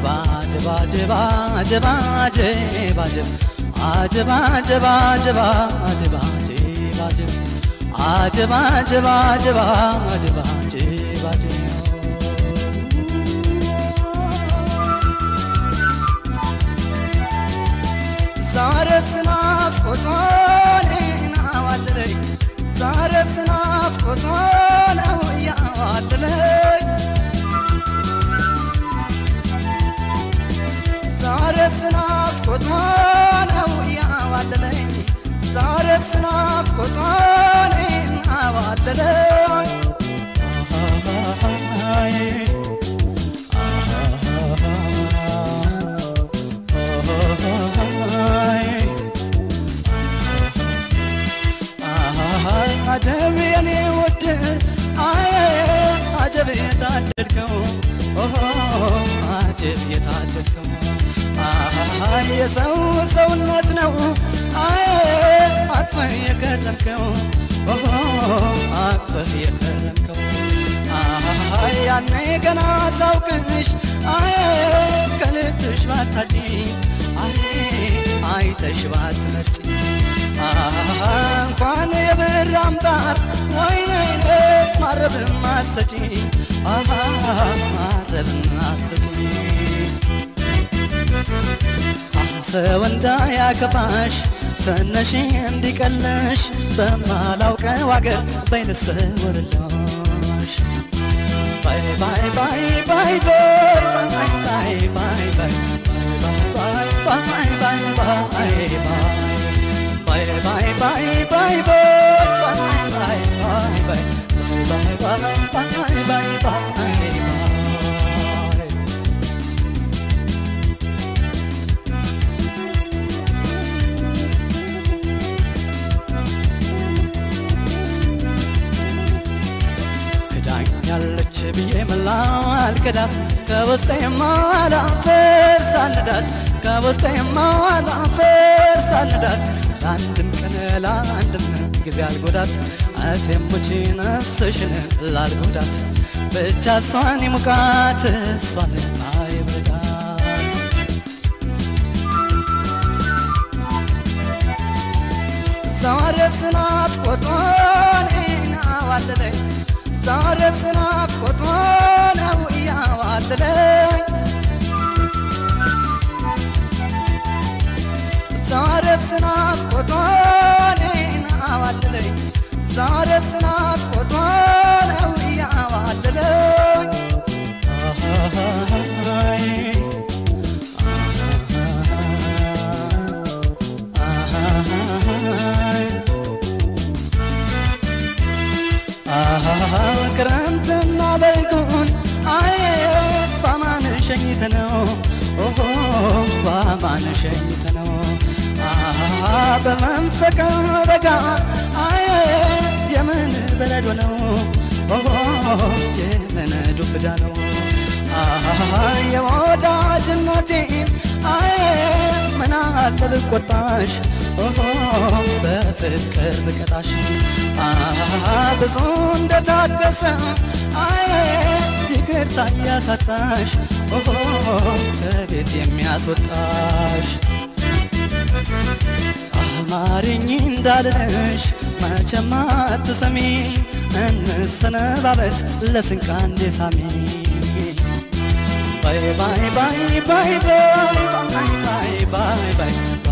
बाजे बाजे बाजे बाजे बाजे बाजे आज बाजे बाजे बाजे बाजे बाजे आज बाजे बाजे बाजे बाजे बाजे ሳረስና ፍቶን ናዋትለይ ሳረስና ፍቶን ያዋትለይ ናፍቆቷን አውዲያ ዋለለኝ ዛሬስ ናፍቆቷን አዋለለኝ አጀብ የኔ ውድ አየ አጀብ የታደልከው አጀብ የታደልከው አይ የሰው ሰውነት ነው። አይ አቅፈህ የከረምከው አቅፈህ የከረምከው አይ ያኔ ገና ሳውቅሽ። አይ ከልብሽ ባታጪ። አይ አይተሽ ባትመርጪ እንኳን የብር አምጣር ወይኔ ማረብም አሰጪ ማረብም አሰጪ ሰው እንዳያከፋሽ ትንሽ እንዲቀለሽ በማላውቀው አገር በይ ልሰወርልሽ ባይ ባይ ባይ ባይ ባይ ባይ ባይ ባይ ባይ ባይ ባይ ባይ ባይ bye bye bye bye bye bye bye bye bye bye ብዬ መላው አልክዳት ከውስጤ ማላፈር ሳልዳት ከውስጤ ማላፈር ሳልዳት። ለአንድም ቀን ለአንድም ጊዜ አልጎዳት አቴሞቼ ነፍስሽን ላልጎዳት። ብቻ እሷን ይሙቃት እሷን አይብረዳት ዛሬ ስናፍቆቷን ናዋለለኝ ዛሬስ ናፍቆቶ ነው እያዋለለኝ ዛሬስ ናፍቆቶ እኔን አዋለለኝ ዛሬስ ናፍቆቶ ነው እያዋለለኝ በማን ሸኝተ ነው በመንፈቀ በጋ የምን በረዶ ነው? የምን ዱብዳ ነው? የወዳጅነቴ ምን አለ ብቆጣሽ በፍቅር ብቀጣሽ ብዙ እንደታገሰ አይ ይቅርታ እያሳጣሽ ከቤት የሚያስወጣሽ አማርኝ እንዳልልሽ መቼም አትሰሚ እንሰነባበት ለስንቃ እንዴ ሳሚ ባይ ባይ ባይ ባይ ባይ ባይ ባይ ባይ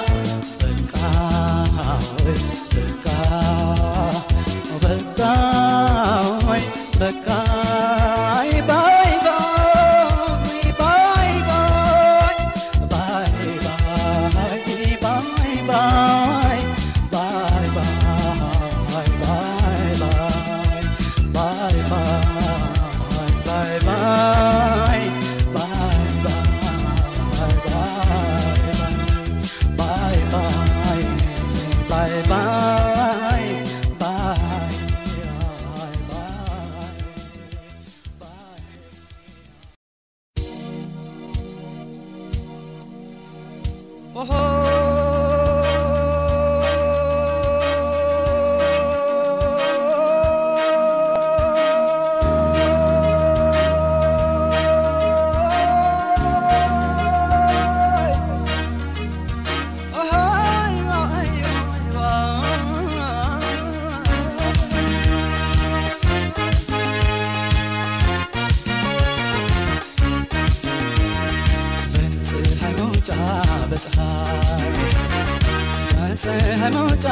መውጫ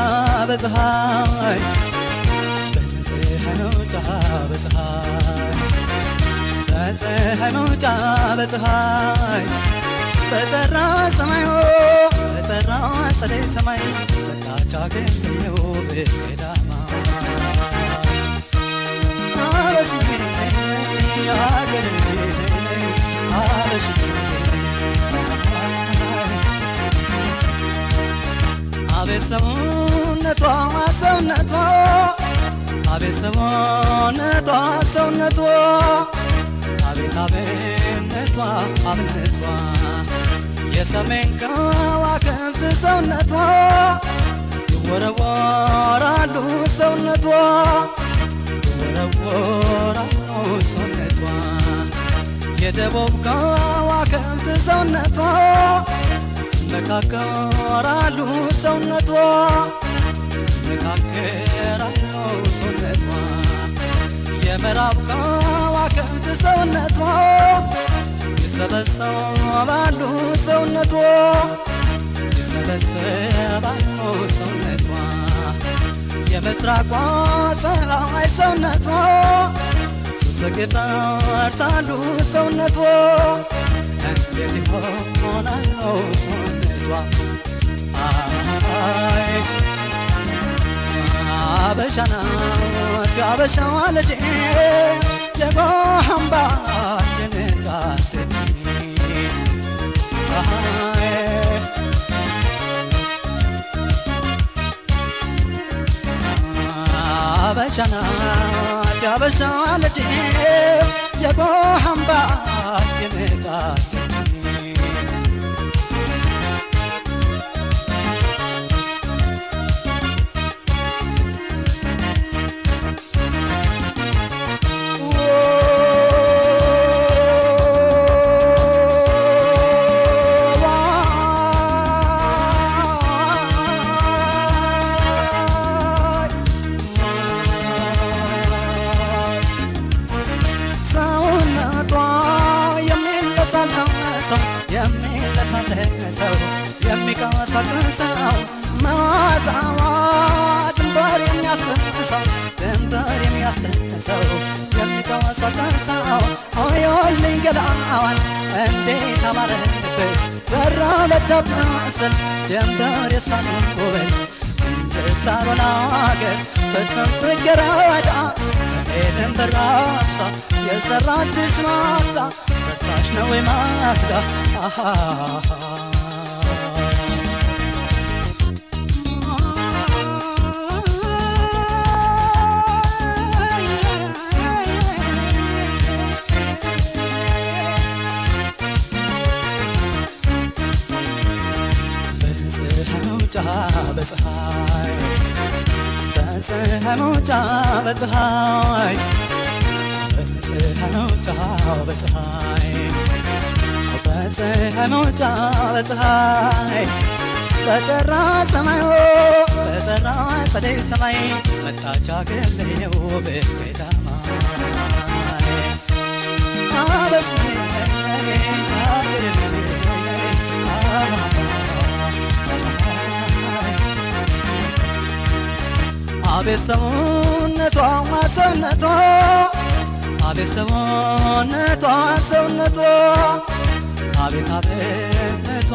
በፀሐይ በፀሐይ መውጫ በፀሐይ በፀሐይ መውጫ በፀሐይ በጠራ ሰማይ በጠራ ጸደይ ሰማይ መጣች አገኘው በቀዳማ አበሽኝ አገር አበሽኝ አቤት ሰውነቷ ሰውነቷ አቤት ሰውነቷ ሰውነቷ አቤት አብነቷ አብነቷ የሰሜን ከዋክብት ሰውነቷ ይወረወራሉ ሰውነቷ ይወረወራሉ ሰውነቷ የደቡብ ከዋክብት ሰውነቷ መካከራሉ ሰውነቷ መካከራሉ ሰውነቷ የምዕራብ ከዋክብት ሰውነቷ ይሰበሰባሉ ሰውነቷ ይሰበሰባሉ ሰውነቷ የምስራቋ ፀሐይ ሰውነቷ ስስቅ ይፈርሳሉ ሰውነቷ እንዴት ይሆናሉ ሰውነቷ አይ አበሻ ናት አበሻዋ ልጄ የጓሃምባ የንጋት አበሻ ናት አበሻዋ ልጄ የጓሃምባ የንጋት ሰውነቷ የሚቀሰቅሰው ሆዮልኝ ገላዋን አማረበት በራበቻት መሰል ጀንበር የሷን ውበት እንደ ሳሮን አገር በተን ጽጌረዳ ሰታሽ ነው ማፍታ አሃ በፀሐይ መውጫ በፀሐይ በፀሐይ መውጫ በፀሐይ በፀሐይ መውጫ በፀሐይ በፀሐይ መውጫ በፀሐይ በጠራ ሰማይ በጠራ ጸደይ ሰማይ መጣች አገለየው በቀዳማ አበሽ አገር አቤት ሰውነቷ ሰውነቷ አቤት ሰውነቷ ሰውነቷ አቤት አብነቷ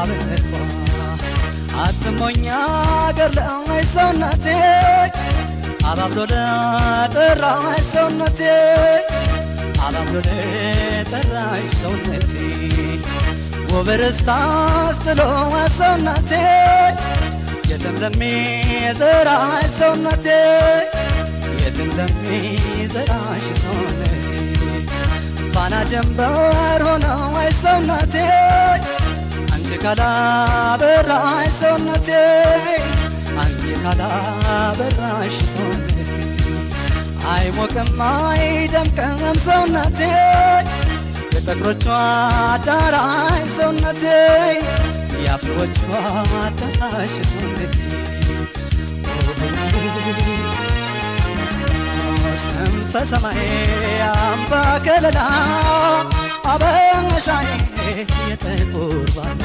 አብነቷ አትሞኛ አገር ለማይ ሰውነቴ አባብሎ ለጠራሽ ሰውነቴ አባብሎ ለጠራሽ ሰውነቴ ወበረስታ አስጥሎ ሰውነቴ የትም ለሚዘራሽ ሰውነቴ የትም ለሚዘራሽ ሰውነቴ? ፋና ጀንበር ሆነው ሰውነቴ አንቺ ካላበራሽ ሰውነቴ አንቺ ካላበራሽ ሰውነቴ። አይሞቅም አይደምቅም ሰውነቴ የጠቅሮቿ አዳራሽ ሰውነቴ የአፍሮቿ ታሽቶለት ሰንፈ ሰማይ አምባ ከለላ አበሻዬ የጥቁር ባላ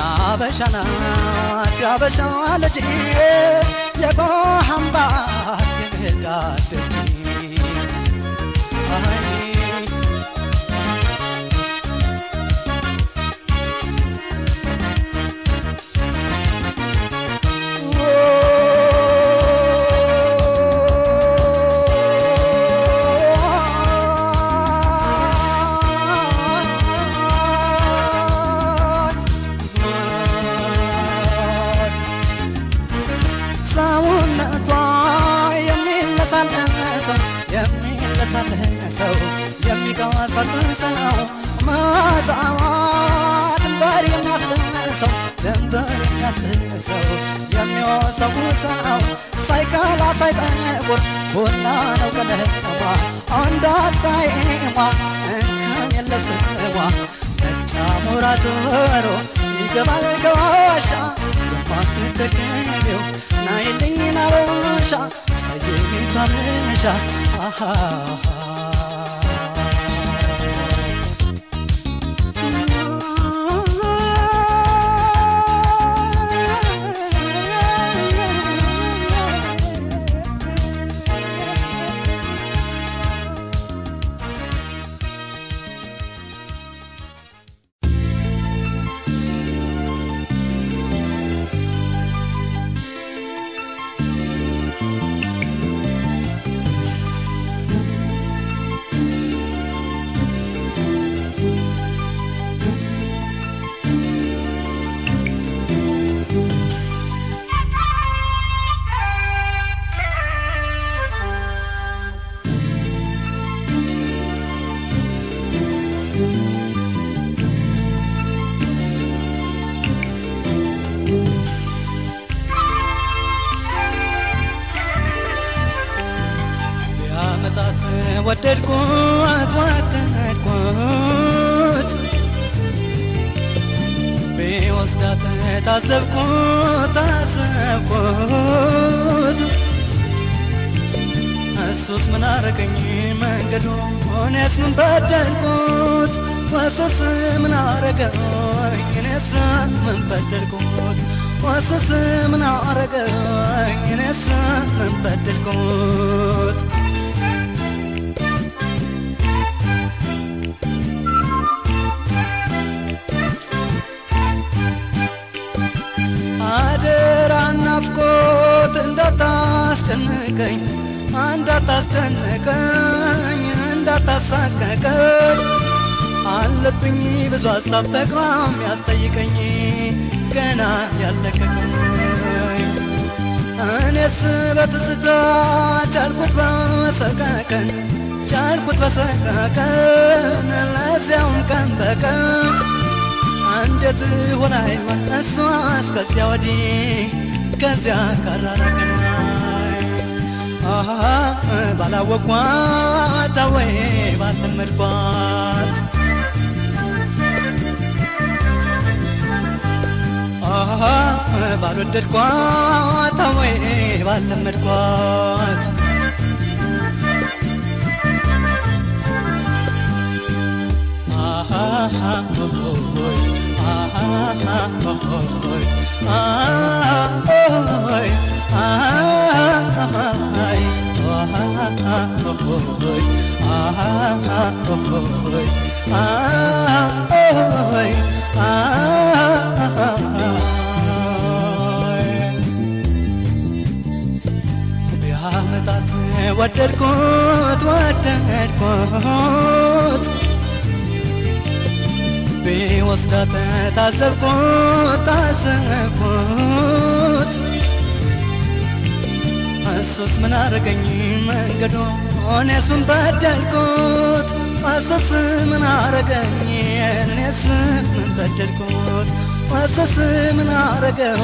አበሻ ናት ያበሻ ልጅ የቆሐምባ የጋደች አይ የሚያስጥሰው የሚወሰውሰው ሳይከላ ሳይጠቁር ቡና ነው ቀለማ አንዳታይማ እንከን የለው ነጭ አሞራ ዞሮ ይገባል ከዋሻ። የማትጠገቤው ናይልኝ ናበሻ ሳየኝቷ ምሻ አሃ ታዘብኩት ታዘብኩት እሱስ ምን አረገኝ መንገዱን እኔስ ምን በደልኩት። እሱስ ምን አረገኝ እኔስ ምን በደልኩት? እሱስ ምን አረገኝ እኔስ ምን በደልኩት እንዳታስጨንቀኝ እንዳታስጨንቀኝ እንዳታሳቀቀኝ አለብኝ ብዙ ሀሳብ ፍቅሯም ያስጠይቀኝ ገና ያለቀቀኝ። እኔስ በትዝታ ቻልኩት በሰቀቀን ቻልኩት በሰቀቀን ለዚያውም ቀን በቀን። እንዴት ሆና ይሆን እሷ እስከዚያ ወዲህ ከዚያ ካራራቅናይ ባላወቋት ወይ ባልለመድኳት ባልወደድኳት ወይ ባልለመድኳት ቢያመጣት ወደድኩት ወደድኩት ቢወስዳት ታዘብኩት ታዘብኩት እሱስ ምን አረገኝ እኔስ ምን በደልኩት? እሱስ ምን አረገኝ እኔስ ምን በደልኩት? እሱስ ምን አረገኝ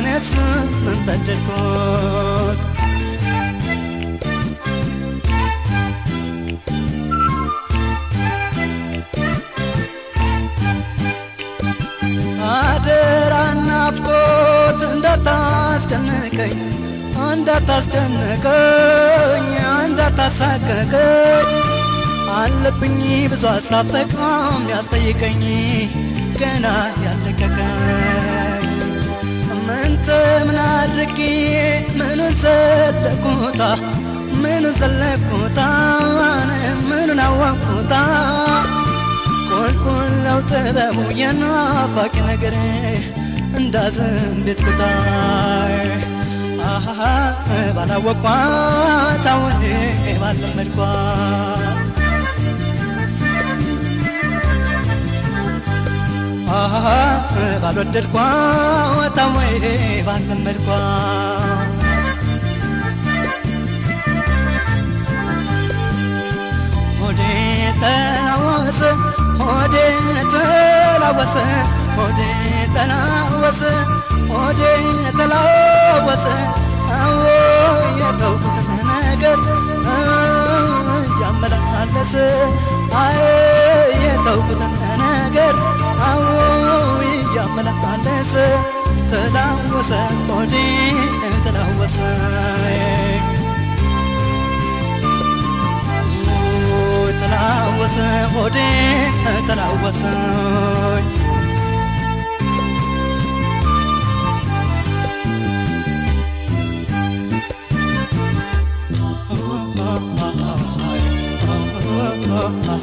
እኔስ ምን በደልኩት? አደራ ናፍቆት እንዳታስጨንቀኝ እንዳታስጨንቀኝ እንዳታሳቀቀኝ። አለብኝ ብዙ ሀሳብ ፍቅሯም ያስጠይቀኝ ገና ያለቀቀኝ። ምንተ ምን አድርጌ? ምኑን ዘለኩታ ምኑን ዘለኩታ? ምኑን አወቅኩታ ቁልቁል ነው ጥበቡ የናፋቂ ነገር እንዳዝን ቤት አሃ ባላወቅኳት አሁን ባለመድኳት አሃ ባልወደድኳት አሁን ባለመድኳት ሆዴ ተላወሰ ሆዴ ተላወሰ ሆዴ ተላወሰ ሆዴ ተላወሰ አዎ የተውኩት ነገር እያመላለስ አይ የተውኩት ነገር አዎ እያመላለስ ተላወሰ ሆዴ ተላወሰ ተላወሰ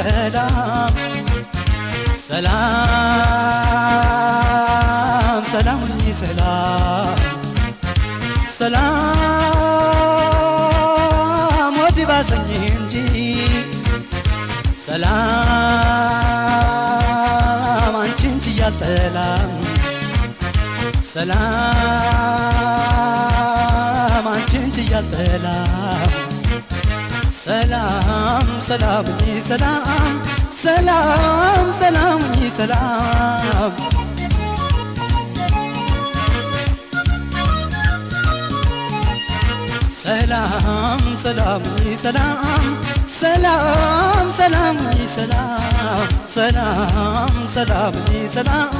ሰላም ሰላም ሰላሙኝ ሰላም ሰላም ወዲህ ባሰኝ እንጂ ሰላም አንቺን ችያልጠላም ሰላም አንቺን ችያልጠላም ሰላም ሰላም ሰላም ሰላም ሰላም ሰላም። ሰላም ሰላም ሰላም። ሰላም ሰላም ሰላም። ሰላም ሰላም ሰላም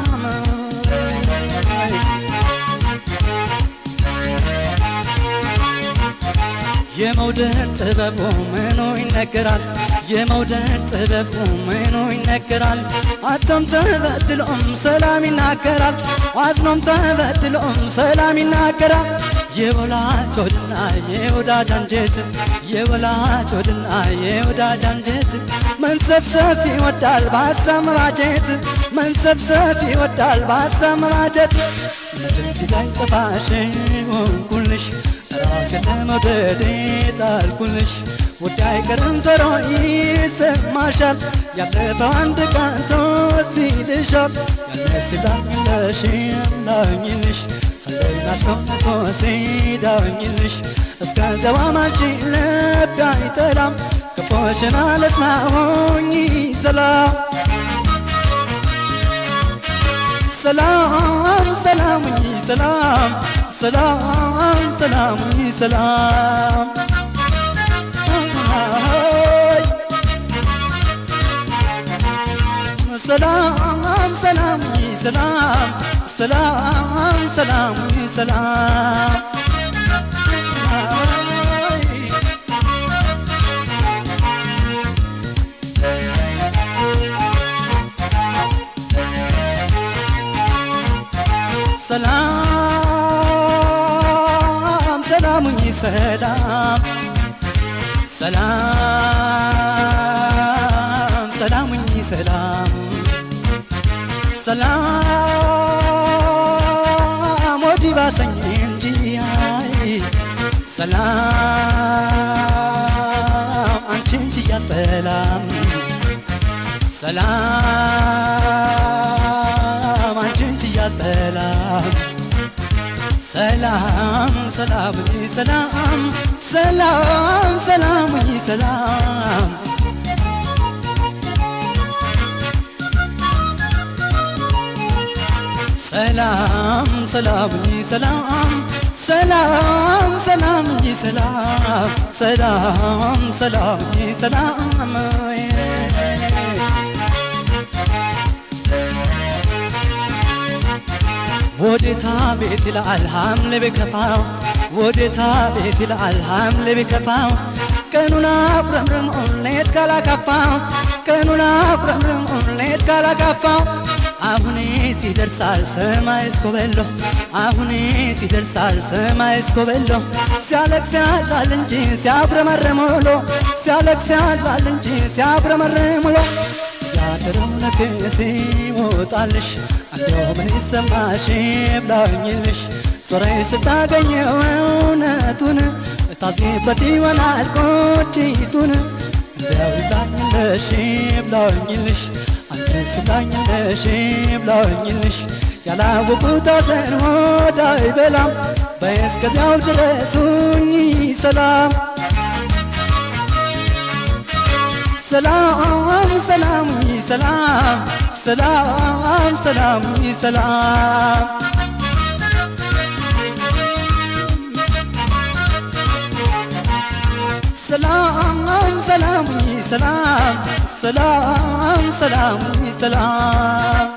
የመውደድ ጥበቡ ምኑ ይነገራል? የመውደድ ጥበቡ ምኑ ይነገራል? አቶም ተበድሎም ሰላም ይናገራል፣ አዝኖም ተበድሎም ሰላም ይናገራል። የወላጅ ሆድና የወዳጅ አንጀት የወላጅ ሆድና የወዳጅ አንጀት መንሰብሰብ ይወዳል በሀሳብ መባጀት መንሰብሰብ ይወዳል በሀሳብ መባጀት መቼም ጊዜ አይጠፋሽ ሆንኩልሽ ራሴ መውደዴታል ኩልሽ ውድ አይቀርም ጆሮ ይሰማሻል ያለፈው አንድ ቀን ቶስ ይልሻል ያለ ሲዳኝነሽ ዳኝንሽ ከለይናሽ ከፍቶ ሲዳኝንሽ እስከ ዘባማንቺ ልብ አይጠላም ክፉሽን አለስማ ሆኝ ሰላም ሰላም ሰላም ሰላም ሰላም ሰላም ሰላም። ሰላም ሰላም ሰላም ሰላም ሰላም ሰላም። ሰላም ሰላሙኝ ሰላም ሰላም ሰላሙኝ ሰላም ሰላም ወዲህ ባሰኝ እንጂ አይ ሰላም አንቺን ሽያጠላም ሰላም አንቺን ሽያጠላም ሰላም ሰላም ሰላም ሰላም ሰላም ሰላም ሰላም ሰላም ሰላም ሰላም ሰላም ሰላም ሰላም ሰላም ሰላም ወዴታ ቤት ይላል ሐምሌ ቢከፋው ወዴታ ቤት ይላል ሐምሌ ቢከፋው ቀኑን አጉረምርም ሌት ካላካፋው? ቀኑን አጉረምርም ሌት ካላካፋው? አሁኔት ይደርሳል ሰማይ እስኮበሎ አሁኔት ይደርሳል ሰማይ እስኮበሎ ሲያለቅስ ያድራል እንጂ ሲያጉረመርም ሲያለቅስ ያድራል እንጂ ሲያጉረመርም ውሎ? ያደረው እንደው ምን ይሰማሽ ብላኝልሽ ዞሬ ስታገኘው እውነቱን ታዝኝበት ይሆናል ቆጭቱን እንደው ይብላኝልሽ ብላኝልሽ አንተ ስላኝልሽ ብላኝልሽ ያላወቁት ሐዘን ሆድ አይበላም በእስከዚያው ድረሱኝ ሰላም ሰላም ሰላም ሰላም ሰላም ሰላም ሰላም። ሰላም ሰላም ሰላም ሰላም ሰላም ሰላም።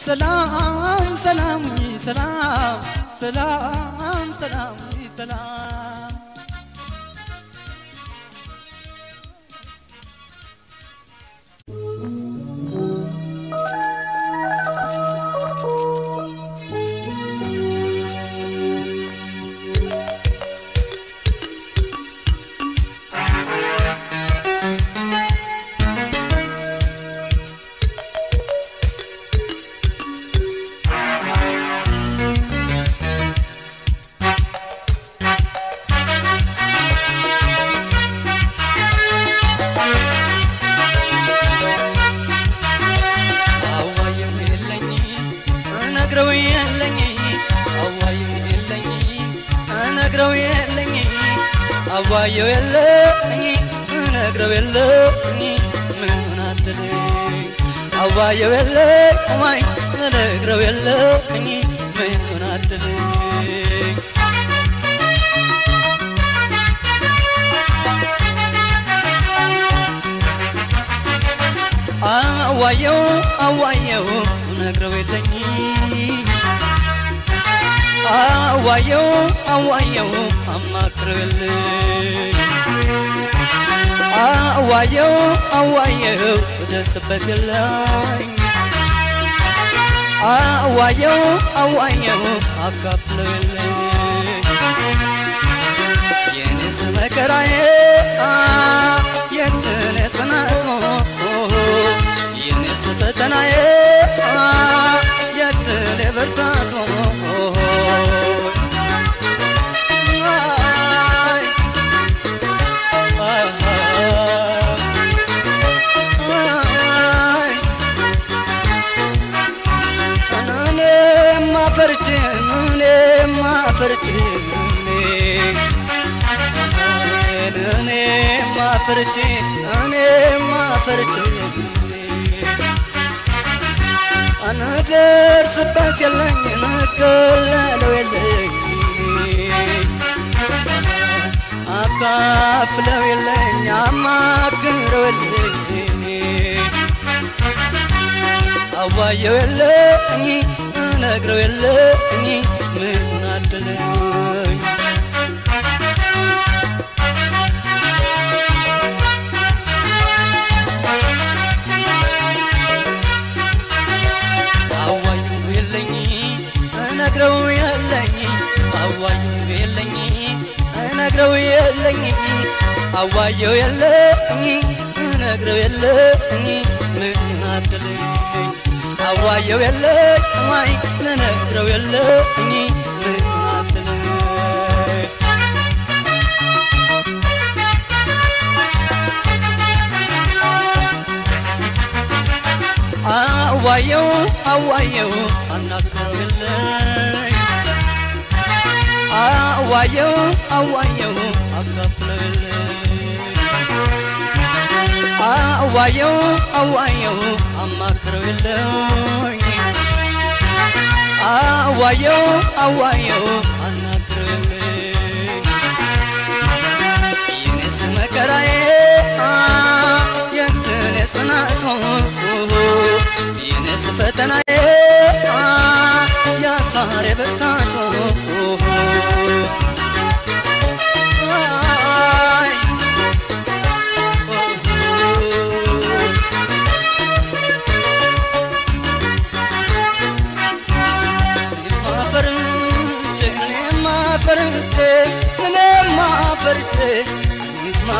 ሰላም ሰላም ሰላም ሰላም። ሰላም አዋየው አዋየው አማክረው የለኝ አዋየው አዋየው ደስበት የለኝ። አዋየው አዋየው አካፍለው የለኝ የኔስ መከራዬ የድኔ ጽናቱ የኔስ ፈተናዬ የድኔ ብርታቱ ፈርቼ እኔማ ፈርቼ አንደርስበት የለኝ ንገለለው የለኝ አካፍለው የለኝ አማክረው የለኝ አዋየው የለኝ እነግረው የለኝ ምን አደለኝ እነግረው የለኝ አዋየው የለኝ እነግረው የለኝ አዋየው የለኝ እነግረው የለኝ ምን አደለኝ? አዋየው የለኝ ማይ እነግረው የለኝ አዋየው አዋየው አናግረው የለኝ አዋየው አዋየው አካፍለው የለኝ አዋየው አዋየው አማክረው የለኝ አዋየው አዋየው አናግረው የለኝ የኔስ መከራዬ የእንትን ጽናቱ የኔስ ፈተናዬ ያሳሬ ብርታቱ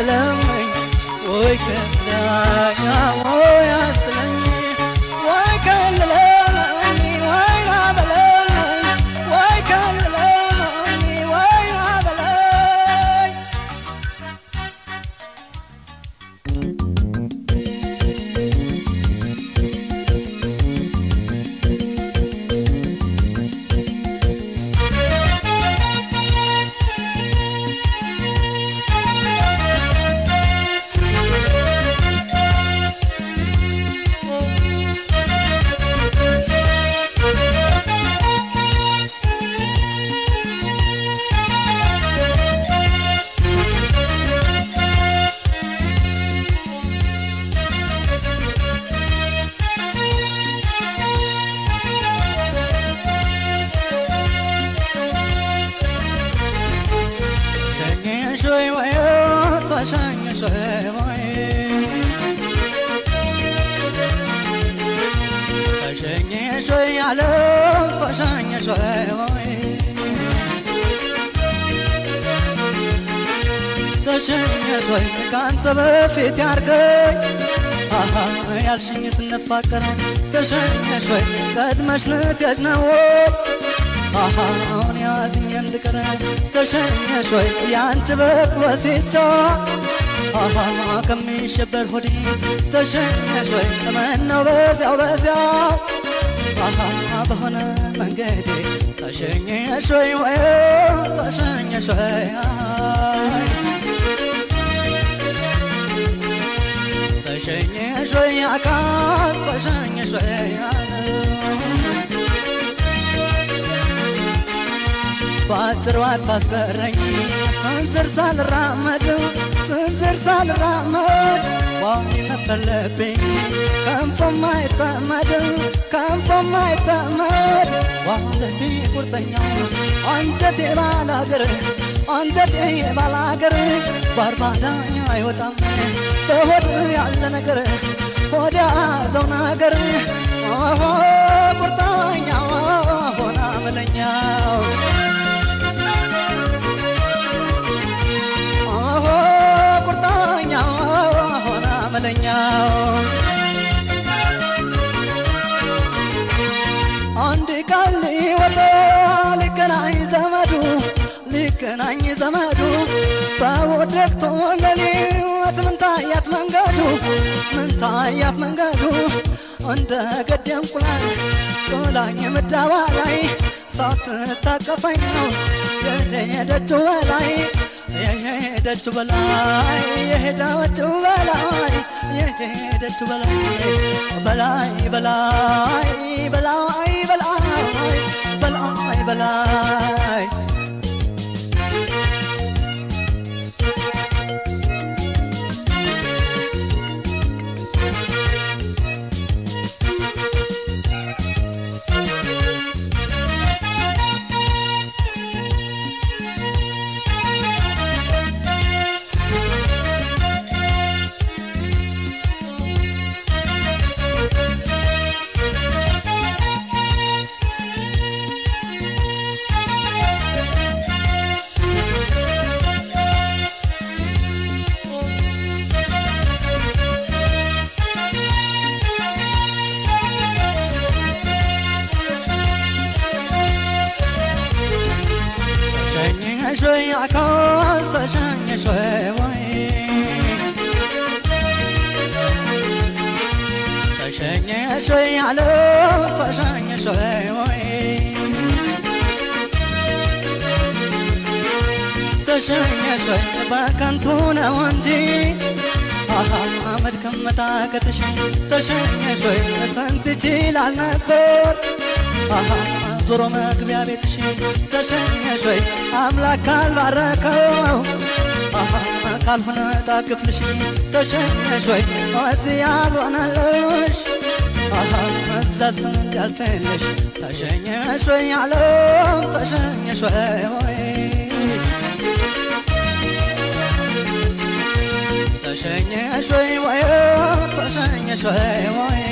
አለሁኝ ወይ ወይ በፊት ያርገኝ ያልሽኝ ስንፋቀር ተሸኘሽ ወይ? ቀድመሽ ልትሄጂ ነው? አሁን ያዝኝ እንድቀር ተሸኘሽ ወይ? ያንቺ በት ወሲቻ ከሚሸበር ሆዴ ተሸኘሽ ወይ? እመነው በዚያው በዚያው በሆነ መንገዴ ተሸኘሽ ወይ? ወይ ተሸኘሽ ወይ አይ ተሸኘሽ ወይ አካል ተሸኘሽ ወይ በአጭሩ አታስቀረኝ ስንዝር ሳልራመድ ስንዝር ሳልራመድ ዋይ ነበለብኝ ከንፎም አይጠመድ ከንፎም አይጠመድ ዋለቢ ቁርጠኛው አንጀቴ ባላገር አንጀቴ ባላገር ባርባዳኛ አይወጣም በሆድ ያለ ነገር ሆዳ ያዘው ነገር ቁርጠኛው ሆና መለኛው መለኛው አንድ ቃል ሊወጣ ሊገናኝ ዘመዱ ሊገናኝ ዘመዱ። በወደቅቶ ለሊት ምንታያት መንገዱ? ምንታያት መንገዱ? እንደ ገደ እንቁላል ጦላኝ ምዳባ ላይ ሳትታቀፈኝ ነው የኔ በላይ የሄደችው በላይ የሄደችው በላይ የሄደችው በላይ በላይ በላይ በላይ በላይ በላይ በላይ ተሸኘሽ ወይ አካል ተሸኘሽ ወይ ተሸኘሽ ወይ አለም ተሸኘሽ ወይ ተሸኘሽ ወይ በከንቱ ነው እንጂ አሃ አመድ ከመታከትሽ ተሸኘሽ ወይ ስንት ይችላል ነበር አሃ ዞሮ መግቢያ ቤትሽ ተሸኘሽ ወይ? አምላክ ካልባረከው አሃ ካልሆነ ታክፍልሽ ተሸኘሽ ወይ? እዚህ ያልሆነልሽ አሃ እዛ ስም እንዲያልፍልሽ ተሸኘሽ ወይ አለም ተሸኘሽ ወይ ወይ? ተሸኘሽ ወይ ወይ? ተሸኘሽ ወይ ወይ